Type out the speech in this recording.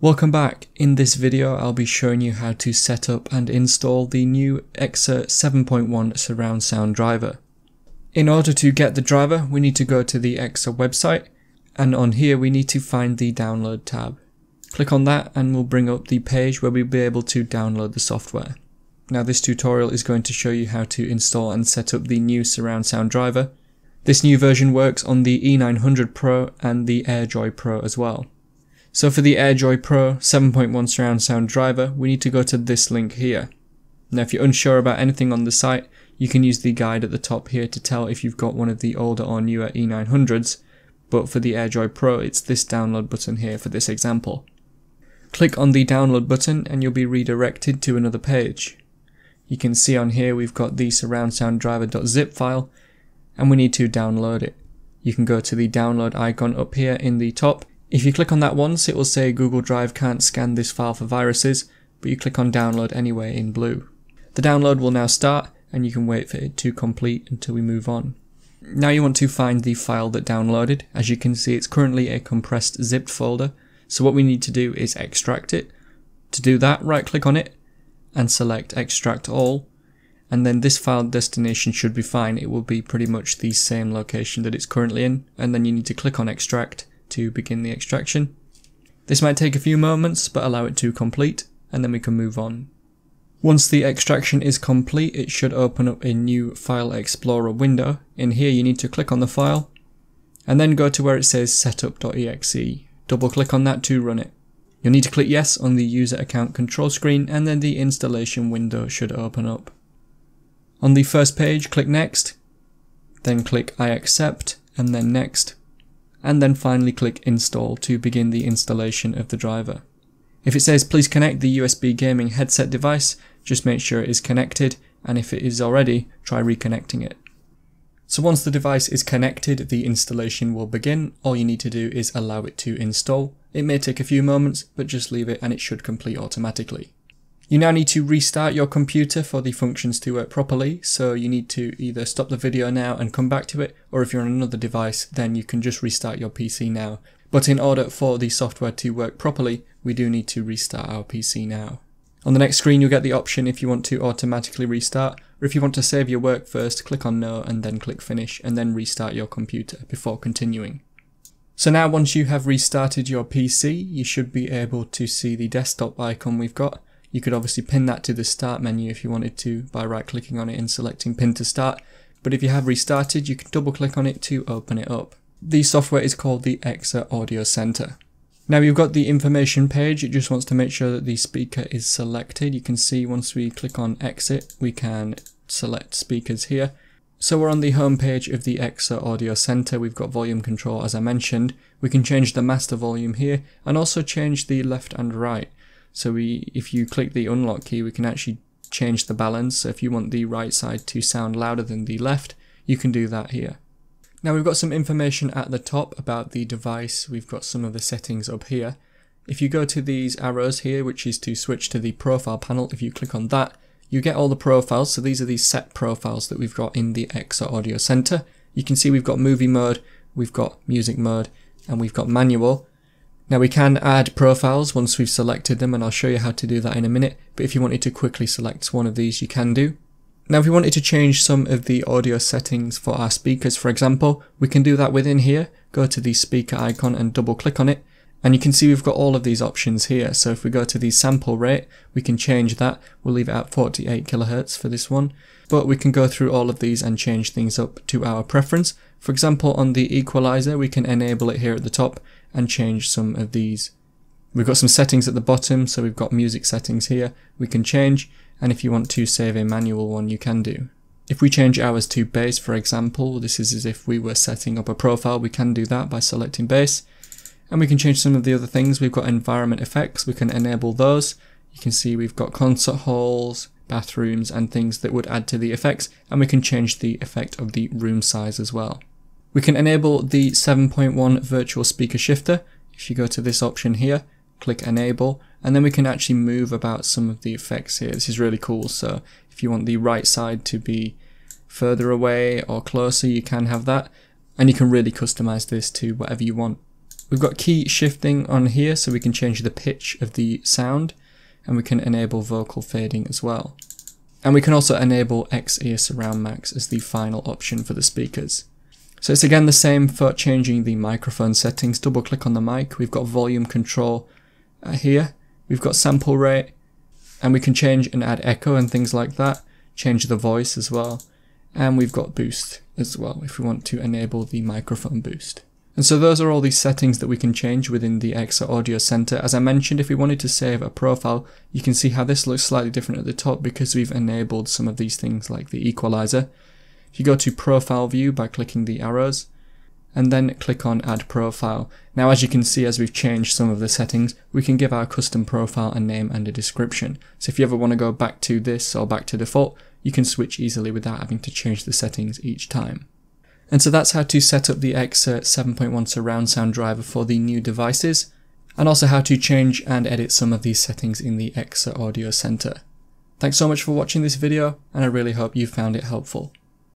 Welcome back. In this video I'll be showing you how to set up and install the new EKSA 7.1 surround sound driver. In order to get the driver we need to go to the EKSA website and on here we need to find the download tab. Click on that and we'll bring up the page where we'll be able to download the software. Now this tutorial is going to show you how to install and set up the new surround sound driver. This new version works on the E900 Pro and the AirJoy Pro as well. So for the AirJoy Pro 7.1 surround sound driver, we need to go to this link here. Now if you're unsure about anything on the site, you can use the guide at the top here to tell if you've got one of the older or newer E900s, but for the AirJoy Pro, it's this download button here for this example. Click on the download button and you'll be redirected to another page. You can see on here we've got the surround sound driver.zip file and we need to download it. You can go to the download icon up here in the top if you click on that once, it will say Google Drive can't scan this file for viruses, but you click on download anyway in blue. The download will now start and you can wait for it to complete until we move on. Now you want to find the file that downloaded. As you can see, it's currently a compressed zipped folder. So what we need to do is extract it. To do that, right click on it and select extract all. And then this file destination should be fine. It will be pretty much the same location that it's currently in. And then you need to click on extract to begin the extraction. This might take a few moments, but allow it to complete, and then we can move on. Once the extraction is complete, it should open up a new File Explorer window. In here you need to click on the file, and then go to where it says setup.exe. Double click on that to run it. You'll need to click yes on the user account control screen and then the installation window should open up. On the first page, click next, then click I accept and then next and then finally click install to begin the installation of the driver. If it says please connect the USB gaming headset device, just make sure it is connected and if it is already, try reconnecting it. So once the device is connected, the installation will begin. All you need to do is allow it to install. It may take a few moments, but just leave it and it should complete automatically. You now need to restart your computer for the functions to work properly, so you need to either stop the video now and come back to it, or if you're on another device, then you can just restart your PC now. But in order for the software to work properly, we do need to restart our PC now. On the next screen, you'll get the option if you want to automatically restart, or if you want to save your work first, click on no and then click finish, and then restart your computer before continuing. So now once you have restarted your PC, you should be able to see the desktop icon we've got, you could obviously pin that to the start menu if you wanted to by right clicking on it and selecting pin to start. But if you have restarted, you can double click on it to open it up. The software is called the EKSA Audio Center. Now you've got the information page, it just wants to make sure that the speaker is selected. You can see once we click on exit, we can select speakers here. So we're on the home page of the EKSA Audio Center. We've got volume control as I mentioned. We can change the master volume here and also change the left and right. So we, if you click the unlock key, we can actually change the balance. So if you want the right side to sound louder than the left, you can do that here. Now we've got some information at the top about the device. We've got some of the settings up here. If you go to these arrows here, which is to switch to the profile panel, if you click on that, you get all the profiles. So these are the set profiles that we've got in the EKSA Audio Center. You can see we've got movie mode, we've got music mode, and we've got manual. Now we can add profiles once we've selected them and I'll show you how to do that in a minute, but if you wanted to quickly select one of these you can do. Now if we wanted to change some of the audio settings for our speakers for example, we can do that within here, go to the speaker icon and double click on it, and you can see we've got all of these options here. So if we go to the sample rate, we can change that. We'll leave it at 48 kilohertz for this one. But we can go through all of these and change things up to our preference. For example, on the equalizer, we can enable it here at the top and change some of these. We've got some settings at the bottom, so we've got music settings here we can change, and if you want to save a manual one, you can do. If we change ours to bass, for example, this is as if we were setting up a profile, we can do that by selecting bass. And we can change some of the other things. We've got environment effects, we can enable those. You can see we've got concert halls, bathrooms, and things that would add to the effects, and we can change the effect of the room size as well. We can enable the 7.1 virtual speaker shifter. If you go to this option here, click enable, and then we can actually move about some of the effects here. This is really cool. So if you want the right side to be further away or closer, you can have that. And you can really customize this to whatever you want. We've got key shifting on here so we can change the pitch of the sound and we can enable vocal fading as well. And we can also enable X-Ear Surround Max as the final option for the speakers. So it's again the same for changing the microphone settings. Double click on the mic. We've got volume control uh, here. We've got sample rate and we can change and add echo and things like that. Change the voice as well. And we've got boost as well if we want to enable the microphone boost. And so those are all these settings that we can change within the EKSA Audio Center. As I mentioned, if we wanted to save a profile, you can see how this looks slightly different at the top because we've enabled some of these things like the equalizer. If you go to Profile View by clicking the arrows, and then click on Add Profile. Now as you can see as we've changed some of the settings, we can give our custom profile a name and a description. So if you ever want to go back to this or back to default, you can switch easily without having to change the settings each time. And so that's how to set up the EKSA 7.1 surround sound driver for the new devices, and also how to change and edit some of these settings in the EKSA Audio Center. Thanks so much for watching this video, and I really hope you found it helpful.